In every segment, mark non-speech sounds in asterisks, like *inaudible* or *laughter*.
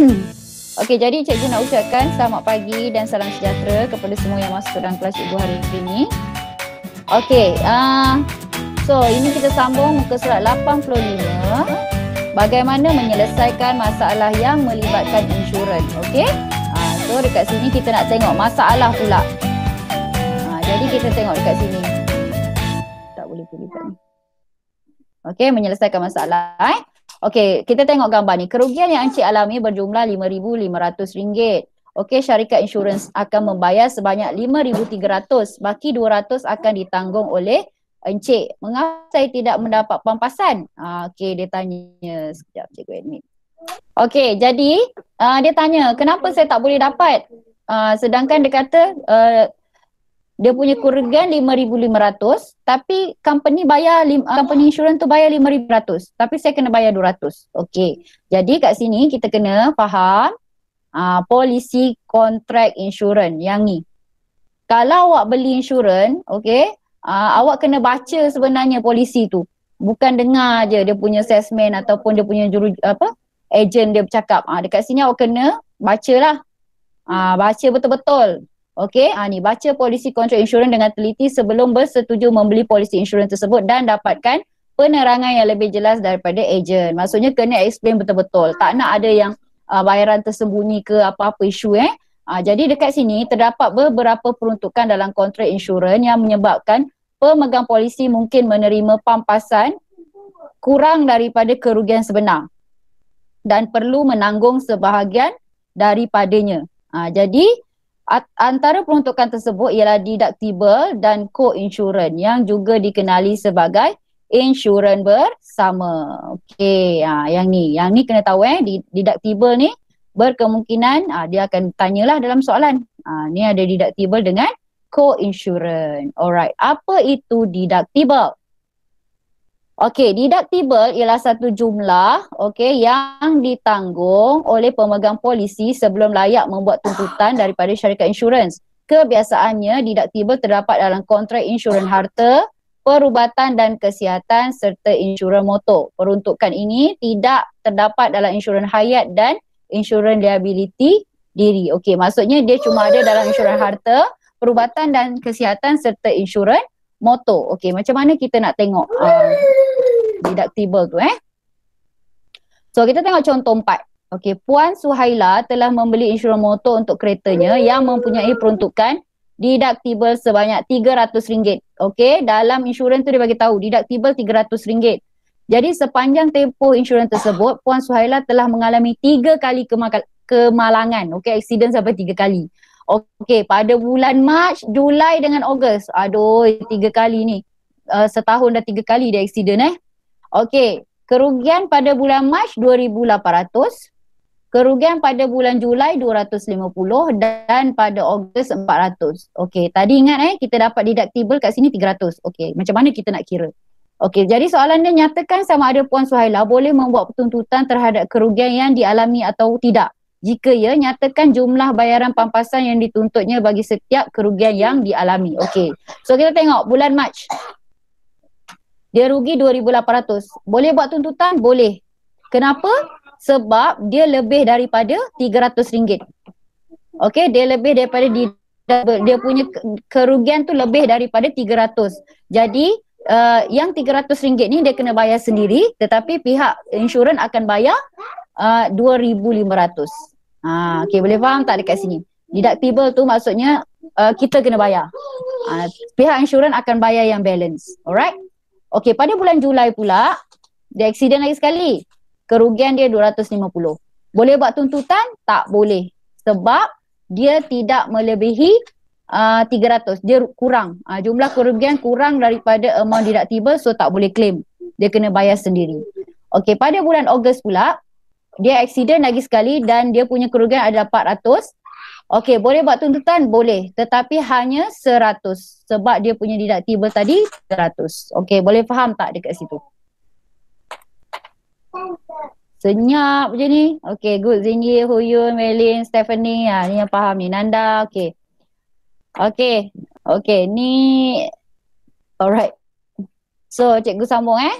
*clears throat* Okey, jadi cikgu nak ucapkan selamat pagi dan salam sejahtera kepada semua yang masuk dalam kelas cikgu hari ini. Okey, uh, so ini kita sambung muka surat 85. Bagaimana menyelesaikan masalah yang melibatkan insurans, okey? Uh, so dekat sini kita nak tengok masalah pula. Uh, jadi kita tengok dekat sini. Tak boleh pilih ni. Okey, menyelesaikan masalah. Eh? Okey, kita tengok gambar ni. Kerugian yang Encik alami berjumlah RM5,500. Okey, syarikat insurans akan membayar sebanyak RM5,300. Baki RM200 akan ditanggung oleh Encik. Mengapa saya tidak mendapat pampasan? Ah, Okey, dia tanya. Sekejap, cikgu admit. Okey, jadi uh, dia tanya, kenapa saya tak boleh dapat? Uh, sedangkan dia kata, uh, dia punya kerugian 5500 tapi company bayar lim, company insurance tu bayar 5500 tapi saya kena bayar 200 okey. Jadi kat sini kita kena faham uh, polisi kontrak insurans yang ni. Kalau awak beli insurans okey uh, awak kena baca sebenarnya polisi tu. Bukan dengar je dia punya salesman ataupun dia punya juru apa agent dia bercakap ah uh, dekat sini awak kena bacalah ah uh, baca betul-betul Okey, ha, ni baca polisi kontrak insurans dengan teliti sebelum bersetuju membeli polisi insurans tersebut dan dapatkan penerangan yang lebih jelas daripada ejen. Maksudnya kena explain betul-betul. Tak nak ada yang uh, bayaran tersembunyi ke apa-apa isu eh. Ha, jadi dekat sini terdapat beberapa peruntukan dalam kontrak insurans yang menyebabkan pemegang polisi mungkin menerima pampasan kurang daripada kerugian sebenar dan perlu menanggung sebahagian daripadanya. Ha, jadi antara peruntukan tersebut ialah deductible dan co-insurance yang juga dikenali sebagai insurans bersama. Okey, ha, yang ni, yang ni kena tahu eh, deductible ni berkemungkinan ha, dia akan tanyalah dalam soalan. Ha, ni ada deductible dengan co-insurance. Alright, apa itu deductible? Okey, deductible ialah satu jumlah okey yang ditanggung oleh pemegang polisi sebelum layak membuat tuntutan daripada syarikat insurans. Kebiasaannya deductible terdapat dalam kontrak insurans harta, perubatan dan kesihatan serta insurans motor. Peruntukan ini tidak terdapat dalam insurans hayat dan insurans liability diri. Okey, maksudnya dia cuma ada dalam insurans harta, perubatan dan kesihatan serta insurans motor. Okey, macam mana kita nak tengok uh, deductible tu eh? So kita tengok contoh empat. Okey, Puan Suhaila telah membeli insurans motor untuk keretanya yang mempunyai peruntukan deductible sebanyak RM300. Okey, dalam insurans tu dia bagi tahu deductible RM300. Jadi sepanjang tempoh insurans tersebut, Puan Suhaila telah mengalami tiga kali kemalangan. Okey, accident sampai tiga kali. Okey, pada bulan Mac, Julai dengan Ogos. Aduh, tiga kali ni. Uh, setahun dah tiga kali dia accident eh. Okey, kerugian pada bulan Mac 2,800. Kerugian pada bulan Julai 250 dan pada Ogos 400. Okey, tadi ingat eh kita dapat deductible kat sini 300. Okey, macam mana kita nak kira? Okey, jadi soalan dia nyatakan sama ada Puan Suhaila boleh membuat tuntutan terhadap kerugian yang dialami atau tidak jika ia nyatakan jumlah bayaran pampasan yang dituntutnya bagi setiap kerugian yang dialami. Okey. So kita tengok bulan Mac. Dia rugi 2800. Boleh buat tuntutan? Boleh. Kenapa? Sebab dia lebih daripada RM300. Okey, dia lebih daripada di, dia punya kerugian tu lebih daripada 300. Jadi uh, yang RM300 ni dia kena bayar sendiri tetapi pihak insurans akan bayar uh, 2500. Ha okey boleh faham tak dekat sini? Deductible tu maksudnya uh, kita kena bayar. Uh, pihak insurans akan bayar yang balance. Alright? Okey pada bulan Julai pula dia accident lagi sekali. Kerugian dia 250. Boleh buat tuntutan? Tak boleh. Sebab dia tidak melebihi uh, 300. Dia kurang. Uh, jumlah kerugian kurang daripada amount deductible so tak boleh claim. Dia kena bayar sendiri. Okey pada bulan Ogos pula dia accident lagi sekali dan dia punya kerugian ada 400. Okey, boleh buat tuntutan? Boleh. Tetapi hanya 100 sebab dia punya deductible tadi 100. Okey, boleh faham tak dekat situ? Senyap je ni. Okey, good. Zingi, Huyun, Melin, Stephanie. Ha, ni yang faham ni. Nanda, okey. Okey. Okey, ni alright. So, cikgu sambung eh.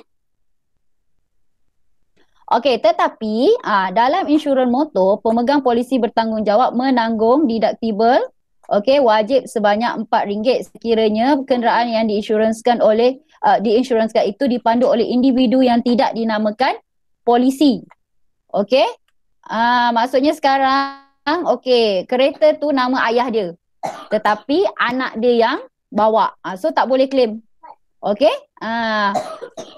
Okey, tetapi uh, dalam insurans motor, pemegang polisi bertanggungjawab menanggung deductible okey, wajib sebanyak RM4 sekiranya kenderaan yang diinsuranskan oleh ah, uh, diinsuranskan itu dipandu oleh individu yang tidak dinamakan polisi. Okey? Uh, maksudnya sekarang okey, kereta tu nama ayah dia. Tetapi anak dia yang bawa. Uh, so tak boleh claim Okey? Uh,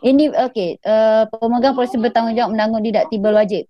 ini okey, uh, pemegang polisi bertanggungjawab menanggung deductible wajib.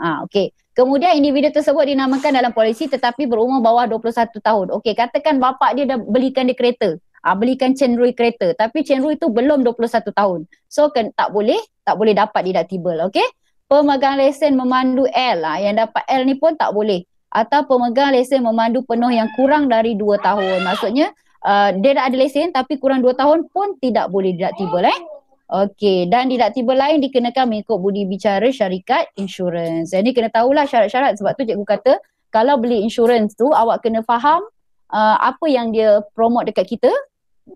Ah, okey. Kemudian individu tersebut dinamakan dalam polisi tetapi berumur bawah 21 tahun. Okey, katakan bapa dia dah belikan dia kereta. Ah, belikan cenderui kereta. Tapi cenderui itu belum 21 tahun. So kan tak boleh, tak boleh dapat deductible. Okey. Pemegang lesen memandu L. Ah, yang dapat L ni pun tak boleh. Atau pemegang lesen memandu penuh yang kurang dari 2 tahun. Maksudnya uh, dia dah ada lesen tapi kurang 2 tahun pun tidak boleh deductible eh. Okey, dan deductible lain dikenakan mengikut budi bicara syarikat insurans. Jadi kena tahulah syarat-syarat sebab tu cikgu kata kalau beli insurans tu awak kena faham uh, apa yang dia promote dekat kita.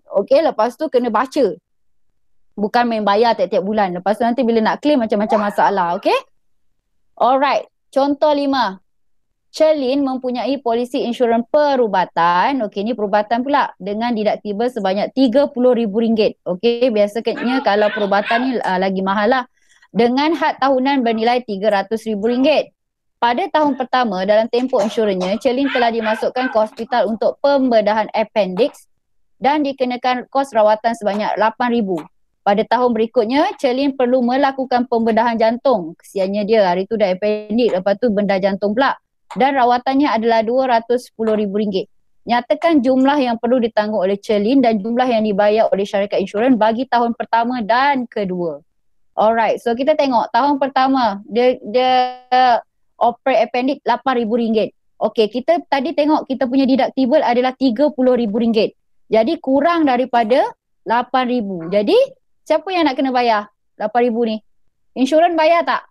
Okey, lepas tu kena baca. Bukan main bayar tiap-tiap bulan. Lepas tu nanti bila nak claim macam-macam masalah, okey? Alright, contoh lima. Cherlin mempunyai polisi insurans perubatan. Okey, ni perubatan pula dengan deductible sebanyak RM30,000. Okey, biasanya kalau perubatan ni uh, lagi mahal lah. Dengan had tahunan bernilai RM300,000. Pada tahun pertama dalam tempoh insurannya, Cherlin telah dimasukkan ke hospital untuk pembedahan appendix dan dikenakan kos rawatan sebanyak RM8,000. Pada tahun berikutnya, Cherlin perlu melakukan pembedahan jantung. Kesiannya dia, hari tu dah appendix, lepas tu benda jantung pula dan rawatannya adalah RM210,000. Nyatakan jumlah yang perlu ditanggung oleh Cherlin dan jumlah yang dibayar oleh syarikat insurans bagi tahun pertama dan kedua. Alright, so kita tengok tahun pertama dia dia operate appendix RM8,000. Okay, kita tadi tengok kita punya deductible adalah RM30,000. Jadi kurang daripada RM8,000. Jadi siapa yang nak kena bayar RM8,000 ni? Insurans bayar tak?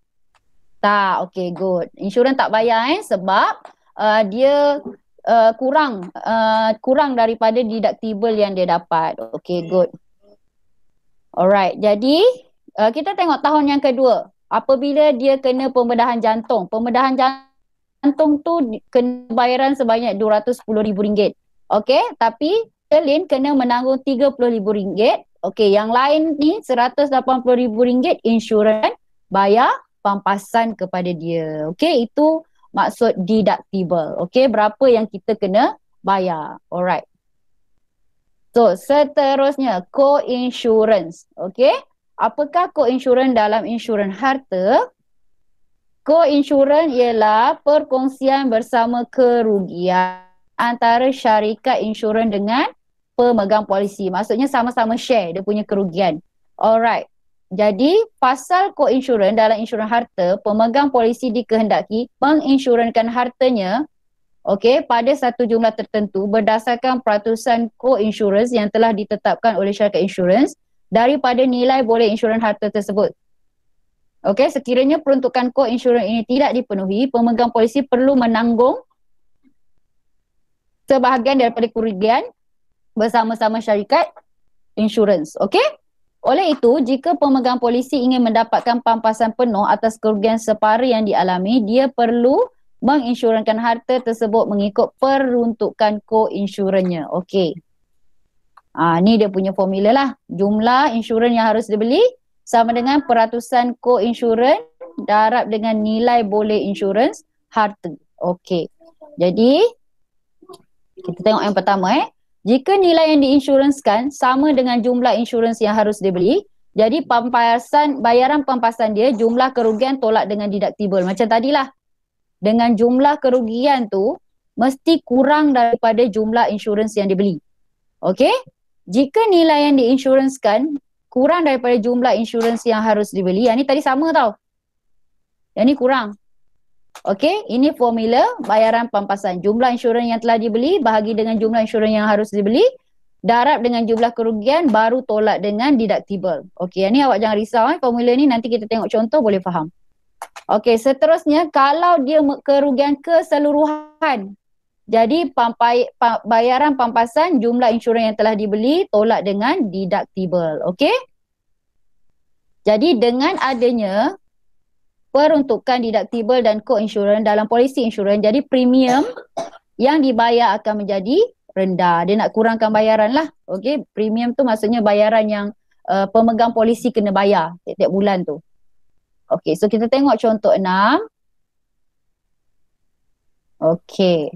Tak, okay good. Insurans tak bayar eh sebab uh, dia uh, kurang uh, kurang daripada deductible yang dia dapat. Okay good. Alright, jadi uh, kita tengok tahun yang kedua. Apabila dia kena pembedahan jantung. Pembedahan jantung tu kena bayaran sebanyak RM210,000. Okay, tapi Sterling kena menanggung RM30,000. Okay, yang lain ni RM180,000 insurans bayar pampasan kepada dia. Okey, itu maksud deductible. Okey, berapa yang kita kena bayar. Alright. So, seterusnya co-insurance. Okey, apakah co-insurance dalam insurans harta? Co-insurance ialah perkongsian bersama kerugian antara syarikat insurans dengan pemegang polisi. Maksudnya sama-sama share dia punya kerugian. Alright. Jadi pasal co-insurans dalam insurans harta, pemegang polisi dikehendaki menginsurankan hartanya okey pada satu jumlah tertentu berdasarkan peratusan co-insurans yang telah ditetapkan oleh syarikat insurans daripada nilai boleh insurans harta tersebut. Okey, sekiranya peruntukan co-insurans ini tidak dipenuhi, pemegang polisi perlu menanggung sebahagian daripada kerugian bersama-sama syarikat insurans. Okey? Oleh itu, jika pemegang polisi ingin mendapatkan pampasan penuh atas kerugian separa yang dialami, dia perlu menginsurankan harta tersebut mengikut peruntukan ko-insurannya. Okey. Ha, ni dia punya formula lah. Jumlah insurans yang harus dibeli sama dengan peratusan ko-insuran darab dengan nilai boleh insurans harta. Okey. Jadi, kita tengok yang pertama eh. Jika nilai yang diinsuranskan sama dengan jumlah insurans yang harus dibeli, jadi pampasan bayaran pampasan dia jumlah kerugian tolak dengan deductible macam tadilah. Dengan jumlah kerugian tu mesti kurang daripada jumlah insurans yang dibeli. Okey? Jika nilai yang diinsuranskan kurang daripada jumlah insurans yang harus dibeli, yang ni tadi sama tau. Yang ni kurang. Okey, ini formula bayaran pampasan. Jumlah insurans yang telah dibeli bahagi dengan jumlah insurans yang harus dibeli. Darab dengan jumlah kerugian baru tolak dengan deductible. Okey, ini awak jangan risau eh. Formula ni nanti kita tengok contoh boleh faham. Okey, seterusnya kalau dia kerugian keseluruhan. Jadi pampai, bayaran pampasan jumlah insurans yang telah dibeli tolak dengan deductible. Okey? Jadi dengan adanya peruntukan deductible dan co-insurance dalam polisi insurans, jadi premium yang dibayar akan menjadi rendah. Dia nak kurangkan bayaran lah. Okay, premium tu maksudnya bayaran yang uh, pemegang polisi kena bayar tiap-tiap bulan tu. Okay, so kita tengok contoh enam. Okay.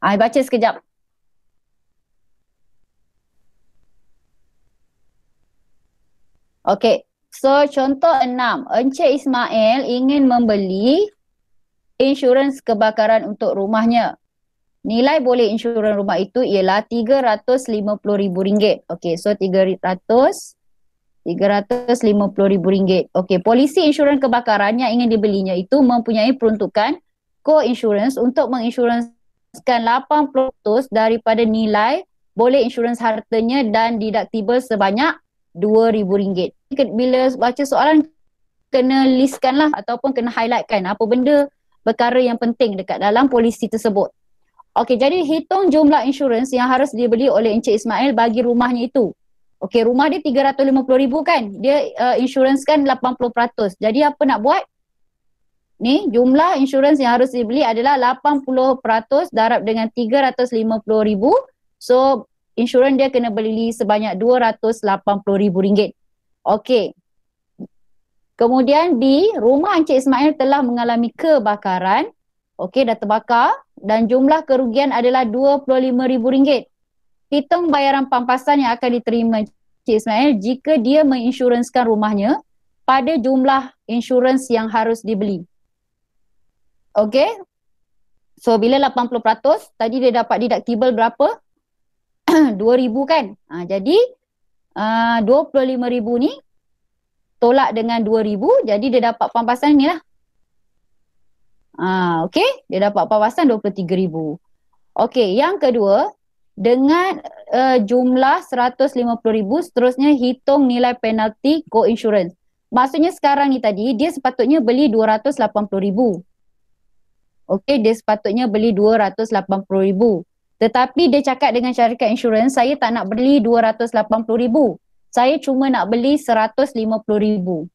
Ah, baca sekejap. Okay, So contoh enam, Encik Ismail ingin membeli insurans kebakaran untuk rumahnya. Nilai boleh insurans rumah itu ialah RM350,000. Okay, so RM300,000. RM350,000. Okay, polisi insurans kebakaran yang ingin dibelinya itu mempunyai peruntukan co-insurance untuk menginsuranskan 80% daripada nilai boleh insurans hartanya dan deductible sebanyak RM2,000. Bila baca soalan kena listkan lah ataupun kena highlightkan apa benda perkara yang penting dekat dalam polisi tersebut. Okey, jadi hitung jumlah insurans yang harus dibeli oleh Encik Ismail bagi rumahnya itu. Okey, rumah dia RM350,000 kan. Dia uh, insurans kan 80%. Jadi apa nak buat? Ni jumlah insurans yang harus dibeli adalah 80% darab dengan RM350,000. So insurans dia kena beli sebanyak RM280,000. Okey. Kemudian B, rumah Encik Ismail telah mengalami kebakaran. Okey, dah terbakar dan jumlah kerugian adalah RM25,000 hitung bayaran pampasan yang akan diterima Cik Ismail jika dia menginsuranskan rumahnya pada jumlah insurans yang harus dibeli. Okay. So bila 80% tadi dia dapat deductible berapa? *coughs* 2000 kan? Ha, jadi uh, 25,000 ni tolak dengan 2000 jadi dia dapat pampasan ni lah. Ha, okay. Dia dapat pampasan 23,000. Okay. Yang kedua dengan uh, jumlah 150,000 seterusnya hitung nilai penalti co-insurance. Maksudnya sekarang ni tadi dia sepatutnya beli 280,000. Okey, dia sepatutnya beli 280,000. Tetapi dia cakap dengan syarikat insurans, saya tak nak beli 280,000. Saya cuma nak beli 150,000.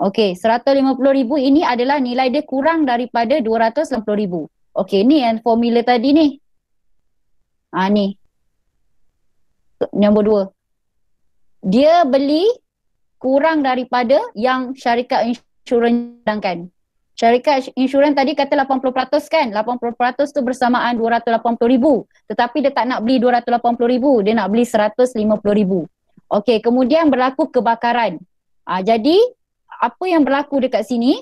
Okey, 150,000 ini adalah nilai dia kurang daripada 280,000. Okey, ni yang formula tadi ni. Ah ni. Nombor dua. Dia beli kurang daripada yang syarikat insurans cadangkan. Syarikat insurans tadi kata 80% kan? 80% tu bersamaan 280,000. Tetapi dia tak nak beli 280,000. Dia nak beli 150,000. Okey, kemudian berlaku kebakaran. Ah, jadi, apa yang berlaku dekat sini?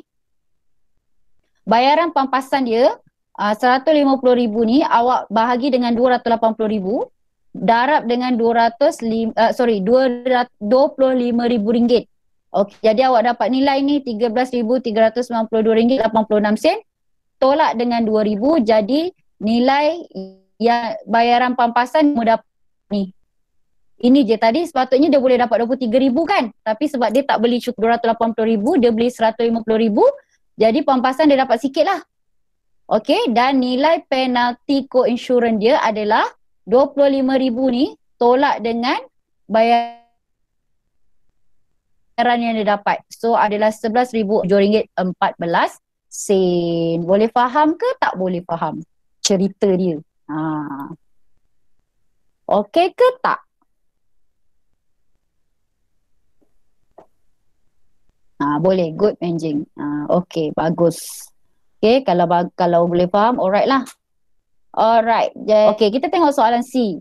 Bayaran pampasan dia uh, 150,000 ni awak bahagi dengan 280,000 darab dengan 200 uh, sorry 25,000 ringgit. Okey, jadi awak dapat nilai ni 13,392 ringgit 86 sen tolak dengan 2,000 jadi nilai yang bayaran pampasan mudah ni. Ini je tadi sepatutnya dia boleh dapat 23,000 kan? Tapi sebab dia tak beli cukup 280,000, dia beli 150,000 jadi pampasan dia dapat sikit lah. Okey dan nilai penalti co-insurance dia adalah 25,000 ni tolak dengan bayaran yang dia dapat. So adalah RM11,000 14 sen. Boleh faham ke tak boleh faham cerita dia? Ha. Okey ke tak? Ha, boleh. Good managing. Ha, Okey, bagus. Okay, kalau kalau boleh faham, alright lah. Alright. Okay, kita tengok soalan C.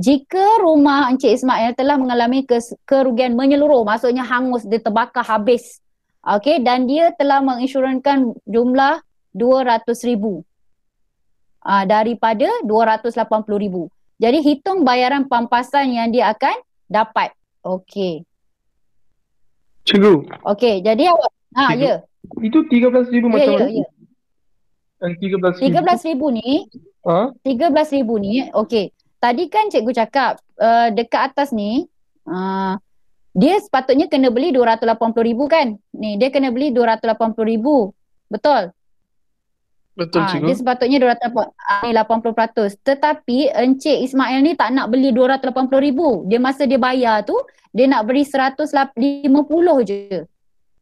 Jika rumah Encik Ismail telah mengalami kes- kerugian menyeluruh, maksudnya hangus, dia terbakar habis. Okay, dan dia telah menginsurankan jumlah RM200,000 uh, daripada RM280,000. Jadi hitung bayaran pampasan yang dia akan dapat. Okay. Cikgu. Okay, jadi awak, ha, ya. Itu 13,000 yeah, macam ya, mana? Ya, ya. Yang 13,000. 13,000 ni, ha? 13,000 ni, okey. Tadi kan cikgu cakap uh, dekat atas ni, uh, dia sepatutnya kena beli 280,000 kan? Ni, dia kena beli 280,000. Betul? Betul, Ah, cikgu. dia sepatutnya 280 ah, ni 80%. Tetapi Encik Ismail ni tak nak beli 280 ribu. Dia masa dia bayar tu, dia nak beri 150 je.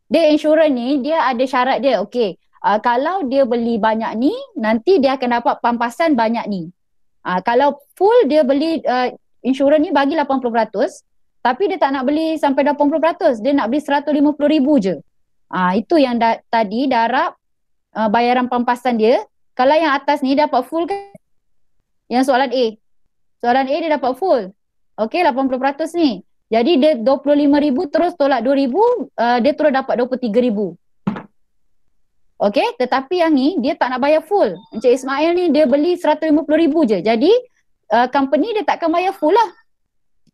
Dia insurans ni, dia ada syarat dia. Okey, uh, kalau dia beli banyak ni, nanti dia akan dapat pampasan banyak ni. Uh, kalau full dia beli uh, insurans ni bagi 80%, tapi dia tak nak beli sampai 80%. Dia nak beli 150 ribu je. Ah uh, itu yang da- tadi darab uh, bayaran pampasan dia. Kalau yang atas ni dapat full kan? Yang soalan A. Soalan A dia dapat full. Okey 80% ni. Jadi dia 25,000 terus tolak 2,000, uh, dia terus dapat 23,000. Okey, tetapi yang ni dia tak nak bayar full. Encik Ismail ni dia beli 150,000 je. Jadi uh, company dia takkan bayar full lah.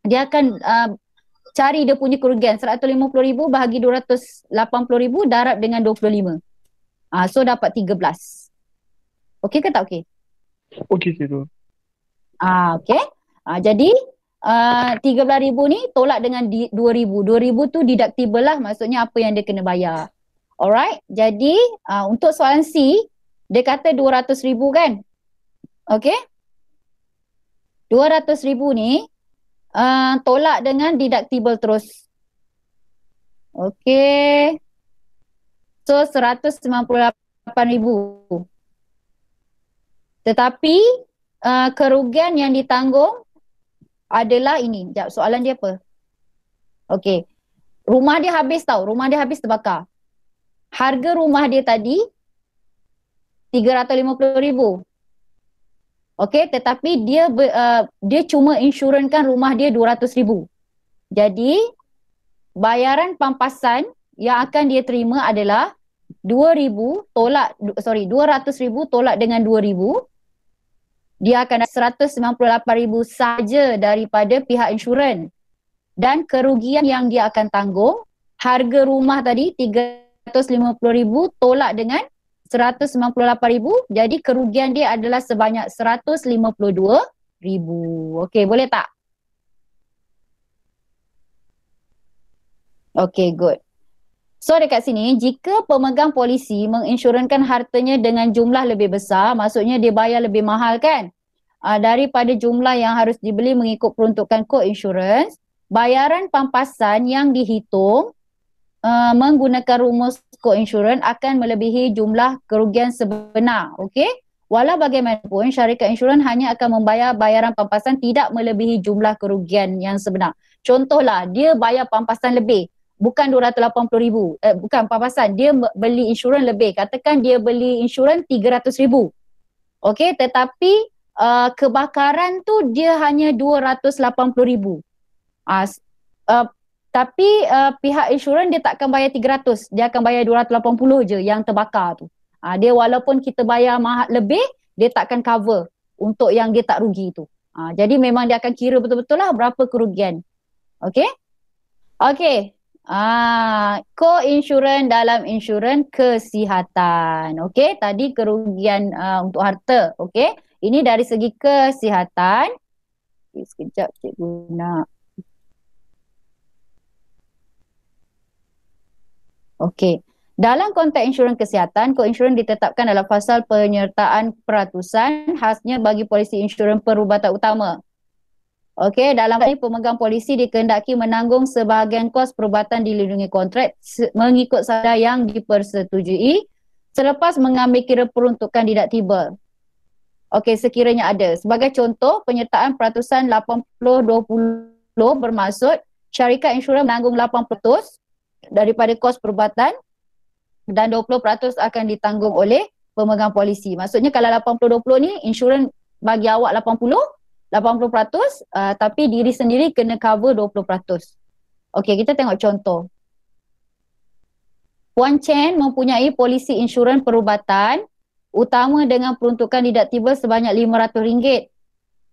Dia akan uh, cari dia punya kerugian 150,000 bahagi 280,000 darab dengan 25. Ah uh, so dapat 13. Okey ke tak okey? Okey, cikgu. Ah okey. Ah jadi uh, 13,000 ni tolak dengan di, 2,000. 2,000 tu deductible lah maksudnya apa yang dia kena bayar. Alright. Jadi uh, untuk soalan C dia kata 200,000 kan? Okey. 200,000 ni uh, tolak dengan deductible terus. Okey. So 198,000. Tetapi uh, kerugian yang ditanggung adalah ini. Sekejap, soalan dia apa? Okey. Rumah dia habis tau. Rumah dia habis terbakar. Harga rumah dia tadi RM350,000. Okey, tetapi dia uh, dia cuma insurankan rumah dia RM200,000. Jadi bayaran pampasan yang akan dia terima adalah 2000 tolak sorry 200,000 tolak dengan 2000 dia akan ada 198,000 saja daripada pihak insurans dan kerugian yang dia akan tanggung harga rumah tadi 350,000 tolak dengan 198,000 jadi kerugian dia adalah sebanyak 152,000 okey boleh tak Okay, good. So dekat sini, jika pemegang polisi menginsurankan hartanya dengan jumlah lebih besar, maksudnya dia bayar lebih mahal kan? Uh, daripada jumlah yang harus dibeli mengikut peruntukan kod insurans, bayaran pampasan yang dihitung uh, menggunakan rumus kod insurans akan melebihi jumlah kerugian sebenar. Okay? Walau bagaimanapun, syarikat insurans hanya akan membayar bayaran pampasan tidak melebihi jumlah kerugian yang sebenar. Contohlah, dia bayar pampasan lebih bukan 280 ribu, eh, bukan pampasan, dia beli insurans lebih. Katakan dia beli insurans 300 ribu. Okey, tetapi uh, kebakaran tu dia hanya 280 ribu. Uh, uh, tapi uh, pihak insurans dia tak akan bayar 300, dia akan bayar 280 je yang terbakar tu. Uh, dia walaupun kita bayar mahal lebih, dia tak akan cover untuk yang dia tak rugi tu. Uh, jadi memang dia akan kira betul-betul lah berapa kerugian. Okey? Okey, Ah, co-insurans dalam insurans kesihatan. Okey, tadi kerugian uh, untuk harta. Okey, ini dari segi kesihatan. Okay, sekejap cikgu nak. Okey. Dalam konteks insurans kesihatan, co-insurans ditetapkan dalam fasal penyertaan peratusan khasnya bagi polisi insurans perubatan utama. Okey, dalam ini pemegang polisi dikehendaki menanggung sebahagian kos perubatan dilindungi kontrak mengikut sadar yang dipersetujui selepas mengambil kira peruntukan deductible. Okey, sekiranya ada. Sebagai contoh, penyertaan peratusan 80-20 bermaksud syarikat insurans menanggung 80% daripada kos perubatan dan 20% akan ditanggung oleh pemegang polisi. Maksudnya kalau 80-20 ni insurans bagi awak 80, 80% uh, tapi diri sendiri kena cover 20%. Okey, kita tengok contoh. Puan Chen mempunyai polisi insurans perubatan utama dengan peruntukan didaktiba sebanyak RM500.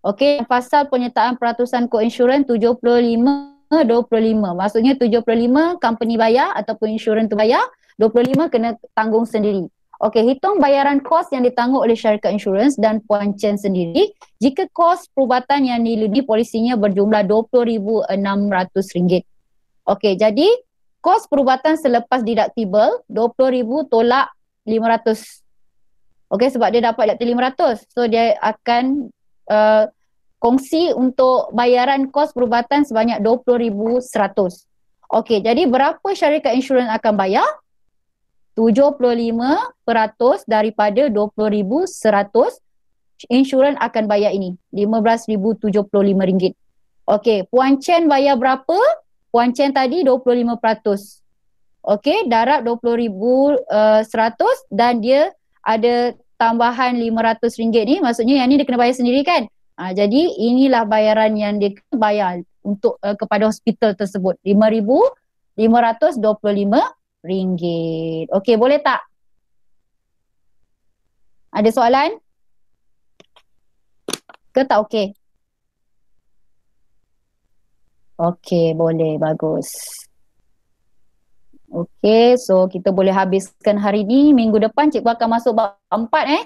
Okey, pasal penyertaan peratusan koinsurans 75 25. Maksudnya 75 company bayar ataupun insurans tu bayar, 25 kena tanggung sendiri. Okey, hitung bayaran kos yang ditanggung oleh syarikat insurans dan Puan Chen sendiri. Jika kos perubatan yang diludi polisinya berjumlah RM20,600. Okey, jadi kos perubatan selepas deductible RM20,000 tolak RM500. Okey, sebab dia dapat deductible RM500. So, dia akan uh, kongsi untuk bayaran kos perubatan sebanyak 20,100. Okay, jadi berapa syarikat insurans akan bayar? 75% daripada 20,100 insurans akan bayar ini. RM15,075. Okay, Puan Chen bayar berapa? Puan Chen tadi 25%. Okay, darab 20,100 uh, dan dia ada tambahan RM500 ni. Maksudnya yang ni dia kena bayar sendiri kan? Ha, jadi inilah bayaran yang dia bayar untuk uh, kepada hospital tersebut. RM5,525. Okay, boleh tak? Ada soalan? Ke tak okey? Okey, boleh. Bagus. Okey, so kita boleh habiskan hari ni. Minggu depan cikgu akan masuk bab empat eh.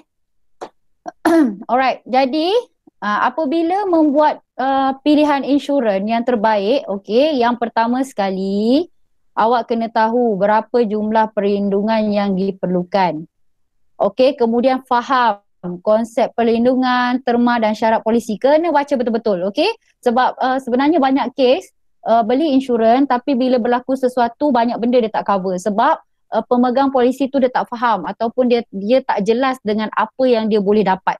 *clears throat* Alright, jadi uh, apabila membuat uh, pilihan insurans yang terbaik, okey, yang pertama sekali awak kena tahu berapa jumlah perlindungan yang diperlukan. Okey, kemudian faham konsep perlindungan, terma dan syarat polisi. Kena baca betul-betul okey? Sebab uh, sebenarnya banyak kes uh, beli insurans tapi bila berlaku sesuatu banyak benda dia tak cover. Sebab uh, pemegang polisi tu dia tak faham ataupun dia dia tak jelas dengan apa yang dia boleh dapat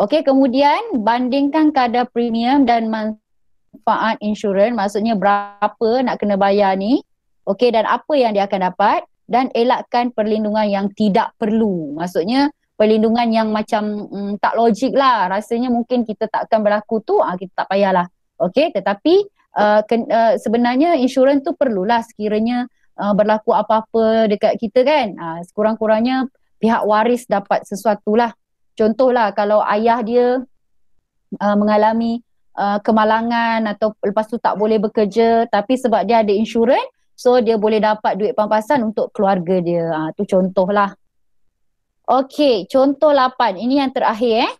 okey kemudian bandingkan kadar premium dan manfaat insurans. Maksudnya berapa nak kena bayar ni. Okey dan apa yang dia akan dapat. Dan elakkan perlindungan yang tidak perlu. Maksudnya perlindungan yang macam mm, tak logik lah. Rasanya mungkin kita tak akan berlaku tu ah, kita tak payahlah. Okey tetapi uh, ken, uh, sebenarnya insurans tu perlulah sekiranya uh, berlaku apa-apa dekat kita kan. Uh, sekurang-kurangnya pihak waris dapat sesuatu lah contohlah kalau ayah dia uh, mengalami uh, kemalangan atau lepas tu tak boleh bekerja tapi sebab dia ada insurans so dia boleh dapat duit pampasan untuk keluarga dia uh, tu contohlah Okey, contoh lapan. Ini yang terakhir eh.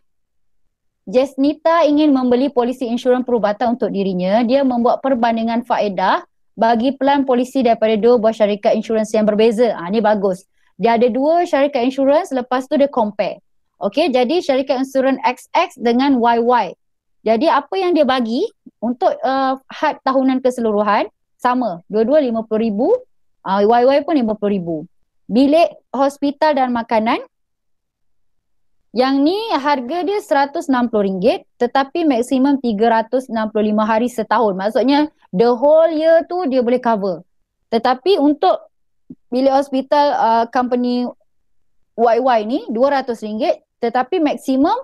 Jesnita ingin membeli polisi insurans perubatan untuk dirinya. Dia membuat perbandingan faedah bagi pelan polisi daripada dua buah syarikat insurans yang berbeza. Ha, ini bagus. Dia ada dua syarikat insurans, lepas tu dia compare. Okey, jadi syarikat insurans XX dengan YY. Jadi apa yang dia bagi untuk uh, had tahunan keseluruhan sama. Dua-dua RM50,000, uh, YY pun RM50,000. Bilik hospital dan makanan yang ni harga dia RM160 tetapi maksimum 365 hari setahun. Maksudnya the whole year tu dia boleh cover. Tetapi untuk bilik hospital uh, company YY ni RM200 tetapi maksimum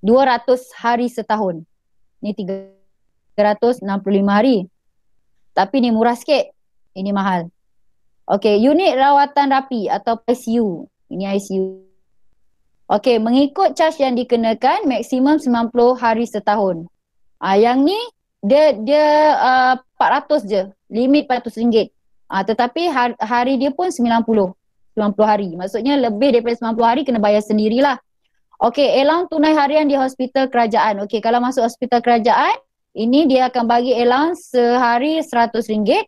200 hari setahun. Ni 365 hari. Tapi ni murah sikit. Ini mahal. Okay, unit rawatan rapi atau ICU. Ini ICU. Okey, mengikut charge yang dikenakan maksimum 90 hari setahun. Ah yang ni dia dia uh, 400 je, limit RM400. Ah tetapi hari, hari dia pun 90. 90 hari. Maksudnya lebih daripada 90 hari kena bayar sendirilah. Okey, allowance tunai harian di hospital kerajaan. Okey, kalau masuk hospital kerajaan, ini dia akan bagi allowance sehari RM100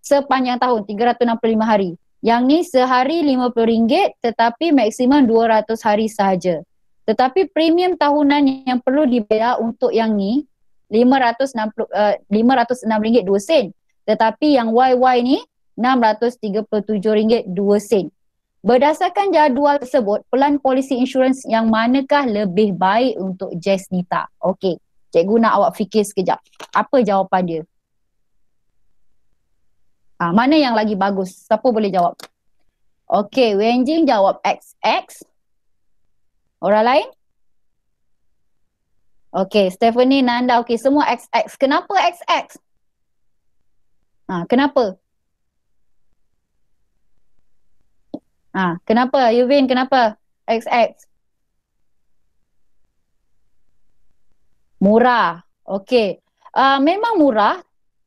sepanjang tahun 365 hari. Yang ni sehari RM50 tetapi maksimum 200 hari sahaja. Tetapi premium tahunan yang perlu dibayar untuk yang ni RM506 uh, RM506 2 sen. Tetapi yang YY ni RM637 2 sen. Berdasarkan jadual tersebut, pelan polisi insurans yang manakah lebih baik untuk Jasnita? Okey, cikgu nak awak fikir sekejap. Apa jawapan dia? Ah, mana yang lagi bagus? Siapa boleh jawab? Okey, Wenjing jawab XX. Orang lain? Okey, Stephanie, Nanda, okey semua XX. Kenapa XX? Ah, kenapa? Ah, kenapa? Yuvin, kenapa? XX. Murah. Okey. Uh, memang murah.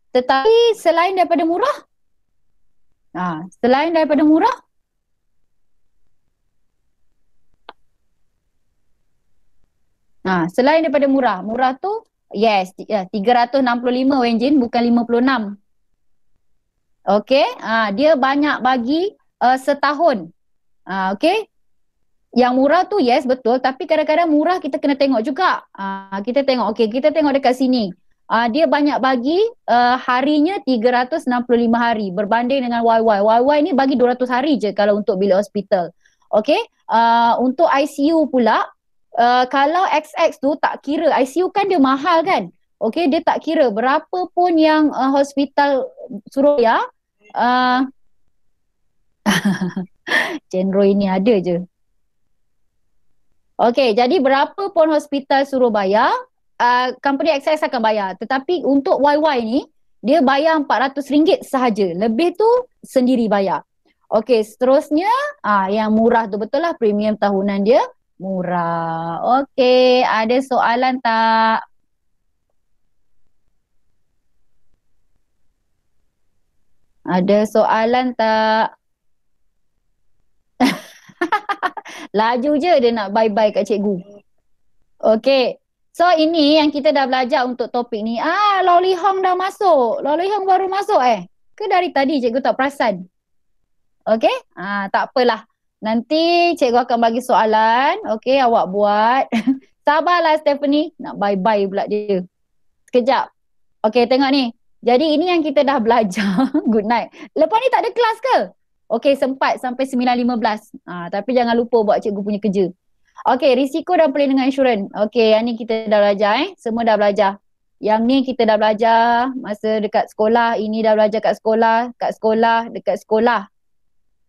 Tetapi selain daripada murah, Ha, selain daripada murah Ha, selain daripada murah, murah tu yes, ya, 365 Wenjin bukan 56. Okey, ha, dia banyak bagi uh, setahun. Ha, okey. yang murah tu yes betul tapi kadang-kadang murah kita kena tengok juga. Uh, kita tengok okey kita tengok dekat sini. Uh, dia banyak bagi uh, harinya 365 hari berbanding dengan YY. YY ni bagi 200 hari je kalau untuk bilik hospital. Okey, uh, untuk ICU pula uh, kalau XX tu tak kira ICU kan dia mahal kan. Okey, dia tak kira berapa pun yang uh, hospital Surabaya uh, *laughs* Cendro ini ada je. Okey, jadi berapa pun hospital suruh bayar, uh, company access akan bayar. Tetapi untuk YY ni, dia bayar RM400 sahaja. Lebih tu sendiri bayar. Okey, seterusnya uh, yang murah tu betul lah premium tahunan dia murah. Okey, ada soalan tak? Ada soalan tak? Laju je dia nak bye-bye kat cikgu. Okay. So ini yang kita dah belajar untuk topik ni. Ah, Loli Hong dah masuk. Loli Hong baru masuk eh. Ke dari tadi cikgu tak perasan? Okay. Ah, tak apalah. Nanti cikgu akan bagi soalan. Okay, awak buat. *laughs* Sabarlah Stephanie. Nak bye-bye pula dia. Sekejap. Okay, tengok ni. Jadi ini yang kita dah belajar. *laughs* Good night. Lepas ni tak ada kelas ke? Okey sempat sampai 9.15. Ah tapi jangan lupa buat cikgu punya kerja. Okey risiko dan pelindungan insurans. Okey yang ni kita dah belajar eh. Semua dah belajar. Yang ni kita dah belajar masa dekat sekolah. Ini dah belajar kat sekolah, kat sekolah, dekat sekolah.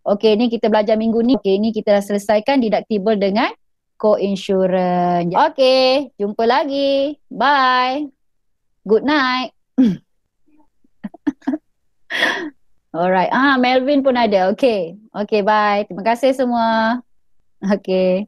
Okey ni kita belajar minggu ni. Okey ni kita dah selesaikan deductible dengan co-insurance. Okey, jumpa lagi. Bye. Good night. *laughs* Alright. Ah, Melvin pun ada. Okay. Okay, bye. Terima kasih semua. Okay.